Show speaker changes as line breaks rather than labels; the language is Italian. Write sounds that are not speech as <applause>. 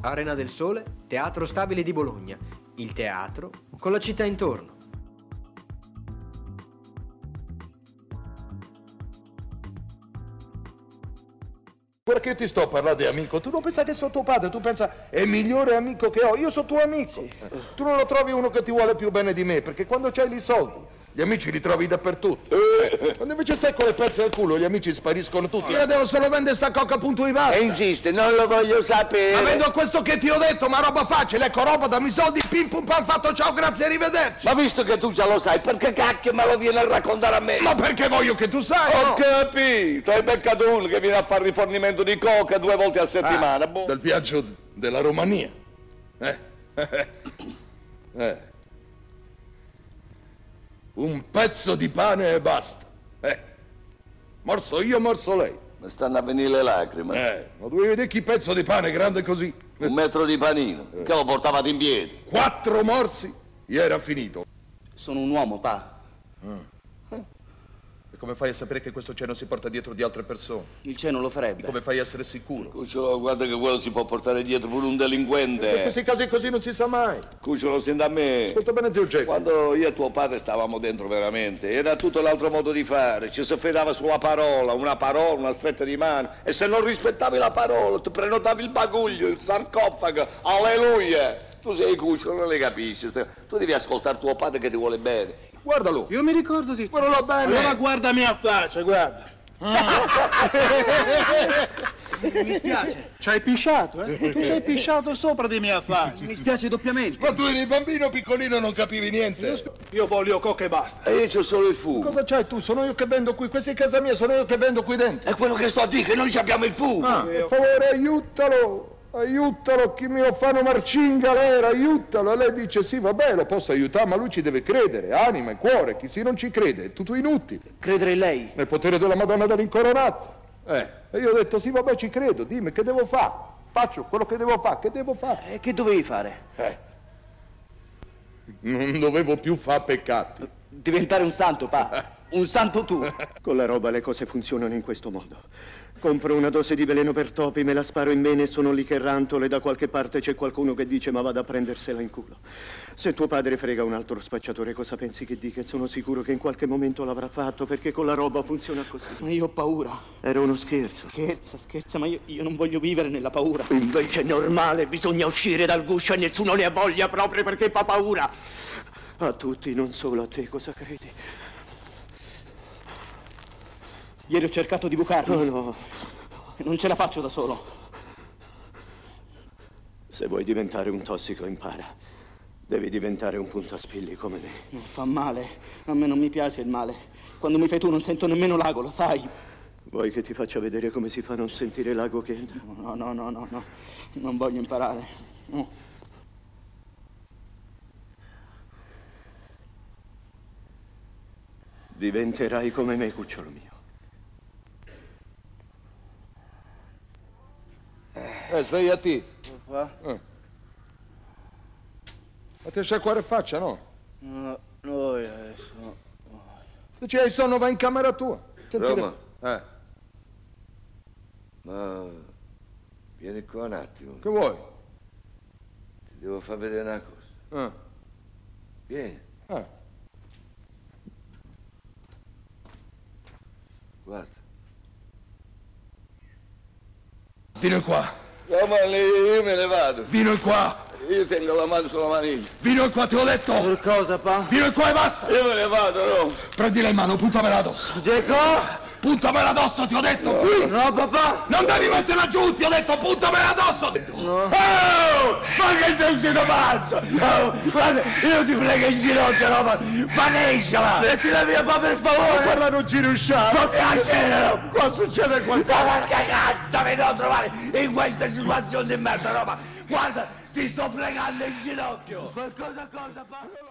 Arena del Sole, Teatro Stabile di Bologna. Il teatro con la città intorno.
Che io ti sto a parlare di amico, tu non pensa che sono tuo padre, tu pensa è il migliore amico che ho, io sono tuo amico. Tu non lo trovi uno che ti vuole più bene di me, perché quando c'hai i soldi, gli amici li trovi dappertutto. Quando invece stai con le pezze al culo, gli amici spariscono tutti. Io devo solo vendere sta coca punto di basta.
E insiste, non lo voglio sapere.
Ma vendo questo che ti ho detto, ma roba facile, ecco roba, dammi soldi, pim pum pam, fatto ciao, grazie, arrivederci.
Ma visto che tu già lo sai, perché cacchio me lo vieni a raccontare a me?
Ma perché voglio che tu sai?
Ho
no?
capito, hai beccato uno che viene a fare rifornimento di coca due volte a settimana. boh.
Del viaggio della Romania. Eh. <laughs> eh. Un pezzo di pane e basta. Eh. Morso io, morso lei.
Mi stanno a venire le lacrime.
Eh, ma dovevi vedere chi pezzo di pane grande così.
Un metro di panino, che lo portavate in piedi.
Quattro morsi, e era finito.
Sono un uomo, pa.
E come fai a sapere che questo cielo si porta dietro di altre persone?
Il cielo lo farebbe.
Come fai a essere sicuro?
Cucciolo, guarda che quello si può portare dietro pure un
In
delinquente.
questi casi così non si sa mai.
Cucciolo, senti a me.
Ascolta bene, zio Jack.
Quando io e tuo padre stavamo dentro veramente, era tutto l'altro modo di fare, ci si fidava sulla parola, una parola, una stretta di mano, e se non rispettavi la parola, ti prenotavi il baguglio, il sarcofago, alleluia! Tu sei cucciolo, non le capisci, se- tu devi ascoltare tuo padre che ti vuole bene.
Guardalo.
Io mi ricordo di te.
Guardalo bene.
Allora guardami a faccia, guarda.
Mi spiace,
Ci hai pisciato, eh? Tu ci hai pisciato sopra di mia faccia.
mi spiace doppiamente.
Ma tu eri bambino piccolino non capivi niente.
Io voglio coca e basta.
E io c'ho solo il fumo.
Cosa c'hai tu? Sono io che vendo qui. Questa è casa mia, sono io che vendo qui dentro.
È quello che sto a dire, che noi ci abbiamo il fumo.
Ah, per favore, aiutalo. Aiutalo, chi me lo fanno marcinga galera, aiutalo. E lei dice sì, vabbè, lo posso aiutare, ma lui ci deve credere, anima e cuore. Chi se non ci crede è tutto inutile.
Credere in lei.
Nel potere della Madonna dell'Incoronata. Eh, e io ho detto sì, vabbè, ci credo, dimmi che devo fare. Faccio quello che devo fare, che devo fare?
E che dovevi fare?
Non dovevo più fare peccati.
Diventare un santo, pa. Un santo tu. <laughs>
Con la roba le cose funzionano in questo modo. Compro una dose di veleno per topi, me la sparo in mene e sono lì che rantolo e da qualche parte c'è qualcuno che dice ma vada a prendersela in culo. Se tuo padre frega un altro spacciatore, cosa pensi che dica? Sono sicuro che in qualche momento l'avrà fatto perché con la roba funziona così.
Ma io ho paura.
Era uno scherzo.
Scherza, scherza, ma io, io non voglio vivere nella paura.
Invece è normale, bisogna uscire dal guscio e nessuno ne ha voglia proprio perché fa paura. A tutti, non solo a te, cosa credi?
Ieri ho cercato di bucarmi.
No, no.
Non ce la faccio da solo.
Se vuoi diventare un tossico, impara. Devi diventare un puntaspilli come me.
Non fa male. A me non mi piace il male. Quando mi fai tu non sento nemmeno l'ago, lo sai.
Vuoi che ti faccia vedere come si fa a non sentire l'ago che entra?
No, no, no, no, no. Non voglio imparare. No.
Diventerai come me, cucciolo mio.
Eh, svegliati.
Papà?
Ma ti sciacquare faccia, no?
No, no, adesso.
Se c'hai sonno vai in camera tua. Sentire-
Roma.
Eh,
Ma vieni qua un attimo,
che vuoi?
ti devo far vedere una cosa.
Eh,
Vieni,
eh.
guarda.
Fino qua,
Roma, lì, io me ne vado.
fino qua,
Io tengo la mano sulla maniglia.
fino qua, ti ho detto.
Per cosa, pa?
Fino qua e basta.
Io me ne vado, Roma.
Prendila in mano, puntamela addosso.
Diego!
Puntamela addosso, ti ho detto, qui.
No, papà!
Non devi metterla giù, ti ho detto, puntamela addosso. Oh, ma che sei uscito pazzo? Oh, guarda, io ti prego in ginocchio, Roma. Vanescela. Mettila via, pa, per favore. Guarda, non ci riusciamo. Ma piacere, Qua succede qualcosa. Ma che cazzo mi devo trovare in questa situazione di merda, Roma? Guarda, ti sto pregando in ginocchio. Qualcosa, cosa, pa?